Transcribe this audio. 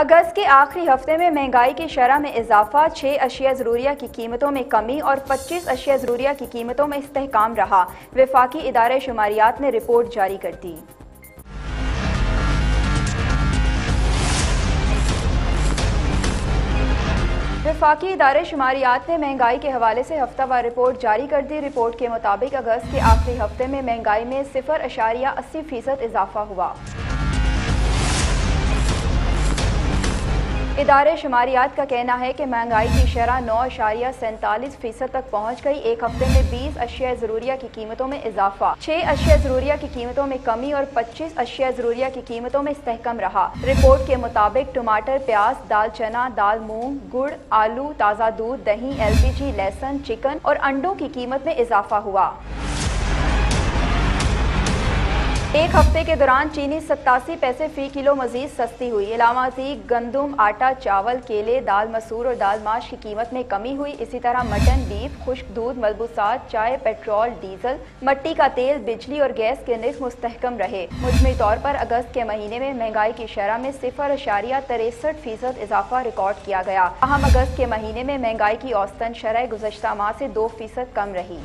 अगस्त के आखिरी हफ़्ते में महँगाई की शरह में इजाफा छः अशिया ज़रूरिया की कीमतों में कमी और 25 अशिया ज़रूरिया की कीमतों में इस्तेकाम रहा। विफाकी इदारे शुमारियात ने रिपोर्ट जारी कर दी। विफाकी इदारे शुमारियात ने महँगाई के हवाले से हफ्तावार रिपोर्ट जारी कर दी। रिपोर्ट के मुताबिक अगस्त के आखिरी हफ़्ते में महँगाई में सिफर अशारिया अस्सी फ़ीसद इजाफा हुआ। इदारे शुमारियात का कहना है कि महँगाई की शरह नौ अशारिया सैंतालीस फ़ीसद तक पहुँच गई। एक हफ़्ते में बीस अशिया ज़रूरिया की कीमतों में इजाफा। छः अशिया ज़रूरिया की कीमतों में कमी और पच्चीस अशिया ज़रूरिया की कीमतों में इस्तेकम रहा। रिपोर्ट के मुताबिक टमाटर, प्याज, दाल चना, दाल, मूंग, गुड़, आलू, ताज़ा दूध, दही एल पी जी लहसन, चिकन और अंडों की कीमत में इजाफा हुआ। एक हफ़्ते के दौरान चीनी सत्तासी पैसे फ़ी किलो मजीद सस्ती हुई। इलावाजी गंदम, आटा, चावल, केले, दाल मसूर और दाल माश की कीमत में कमी हुई। इसी तरह मटन, बीफ, खुश्क दूध, मलबूसात, चाय, पेट्रोल, डीजल, मट्टी का तेल, बिजली और गैस के निर्ख मुस्तकम रहे। मुजमई तौर पर अगस्त के महीने में महँगाई की शरह में सिफर अशारिया तिरसठ फ़ीसद इजाफा रिकॉर्ड किया गया। अहम अगस्त के महीने में महँगाई की औसतन शरह गुजशत माह से दो फ़ीसद कम रही।